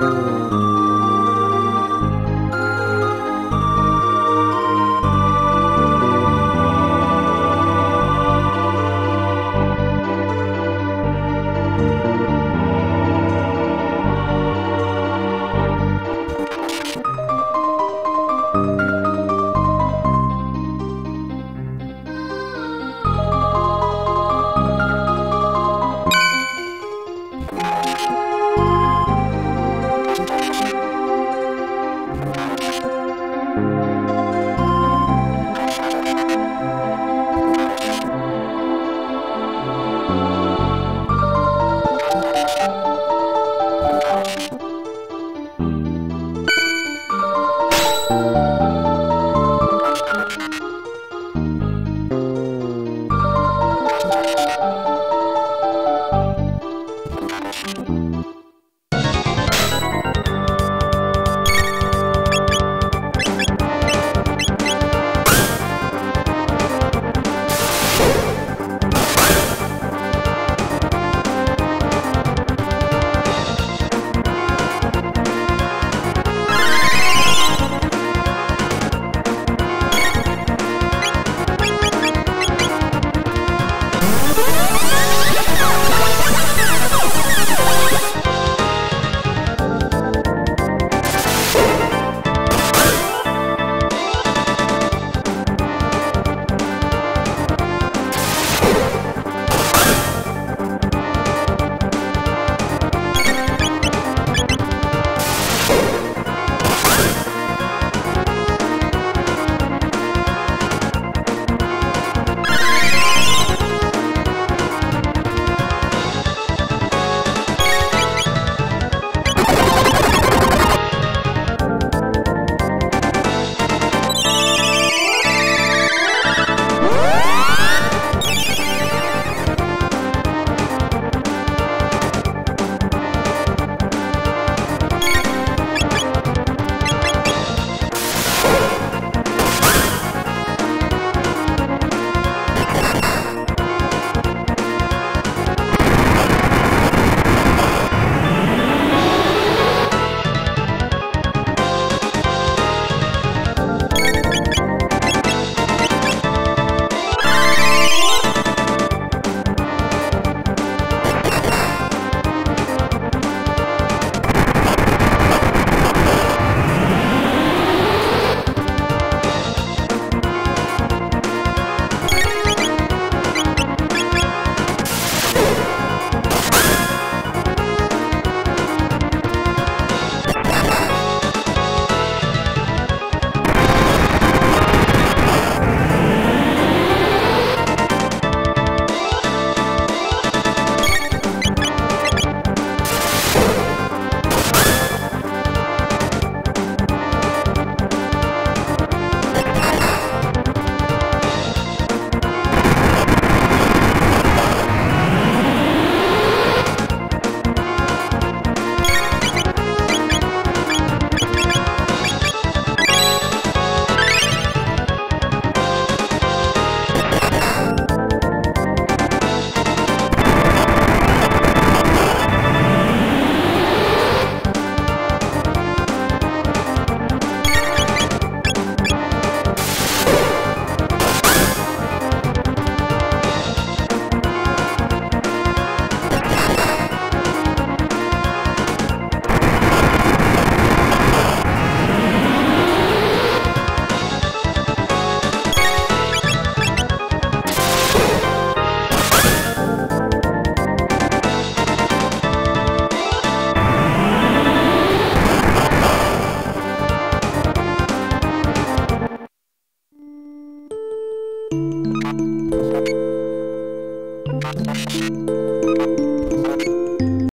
Música